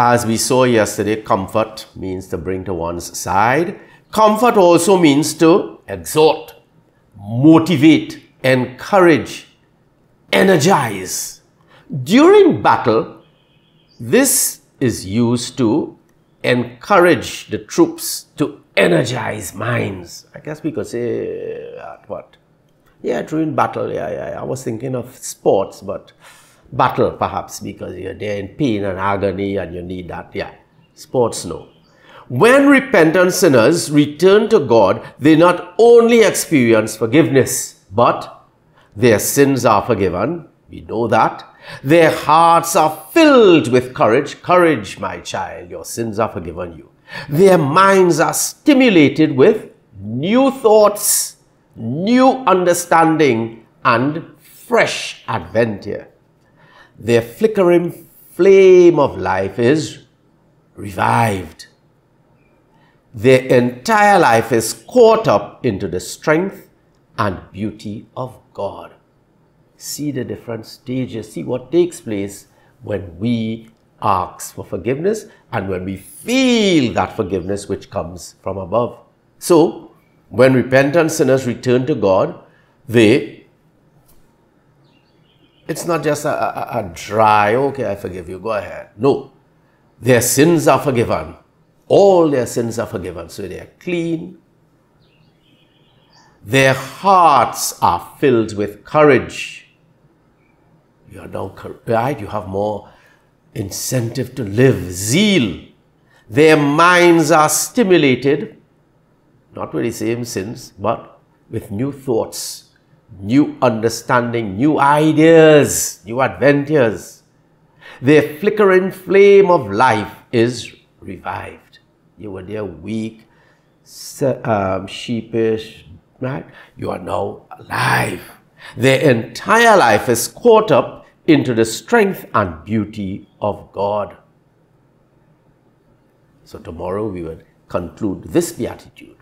as we saw yesterday, comfort means to bring to one's side. Comfort also means to exhort, motivate, encourage, energize. During battle, this is used to encourage the troops to energize minds. I guess we could say that, what? Yeah, during battle, yeah, yeah, I was thinking of sports, but battle perhaps because you're there in pain and agony and you need that, yeah. Sports, no. When repentant sinners return to God, they not only experience forgiveness, but their sins are forgiven. We know that. Their hearts are filled with courage. Courage, my child, your sins are forgiven you. Their minds are stimulated with new thoughts, new understanding, and fresh adventure. Their flickering flame of life is revived. Their entire life is caught up into the strength and beauty of God. See the different stages, see what takes place when we ask for forgiveness and when we feel that forgiveness which comes from above. So, when repentant sinners return to God, they, it's not just a, a, a dry, okay, I forgive you, go ahead. No, their sins are forgiven. All their sins are forgiven, so they are clean. Their hearts are filled with courage. You are now, right? You have more incentive to live, zeal. Their minds are stimulated, not with the same sins, but with new thoughts, new understanding, new ideas, new adventures. Their flickering flame of life is revived. You were there weak, um, sheepish, right? You are now alive. Their entire life is caught up into the strength and beauty of God. So tomorrow we will conclude this beatitude.